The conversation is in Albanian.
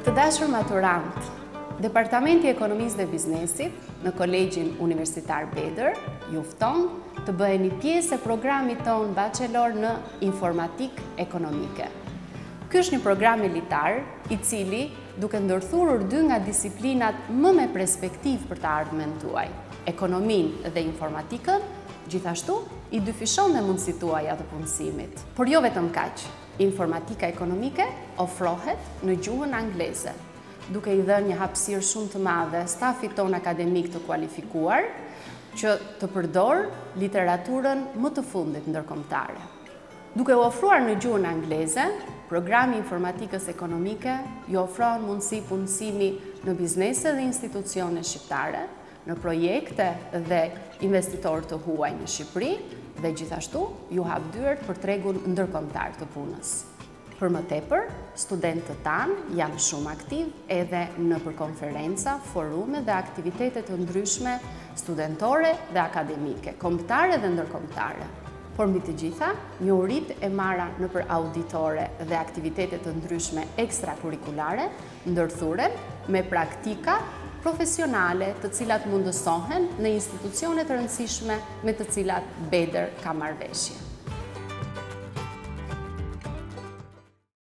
Të dashur maturantë, Departamenti i Ekonomisë dhe Biznesit në Kolegjin Universitar Bedër ju fton të bëheni pjesë e programit tonë bachelor në Informatikë Ekonomike. Ky është një program elitar, i cili duke ndërthurur dy nga disiplinat më me perspektivë për të ardhmen tuaj, ekonominë dhe informatikën, gjithashtu i dyfishon dhe mundësitë tuaja të punësimit. Por jo vetëm kaq, informatika ekonomike ofrohet në gjuhën angleze, duke i dhënë një hapësirë shumë të madhe stafit tonë akademik të kualifikuar që të përdorë literaturën më të fundit ndërkombëtare. Duke u ofruar në gjuhën angleze, Programi i Informatikës Ekonomike ju ofron mundësi punësimi në biznese dhe institucione shqiptare, në projekte dhe investitorë të huaj në Shqipëri dhe gjithashtu ju hap dyert për tregun ndërkombëtar të punës. Për më tepër, studentët tanë janë shumë aktivë edhe nëpër konferenca, forume dhe aktivitete të ndryshme studentore dhe akademike, kombëtare dhe ndërkombëtare. Por mbi të gjitha, njohuritë e marra nëpër auditore dhe aktivitete të ndryshme ekstrakurrikulare, ndërthuren me praktika profesionale të cilat mundësohen në institucione të rëndësishme me të cilat Bedër ka marrëveshje.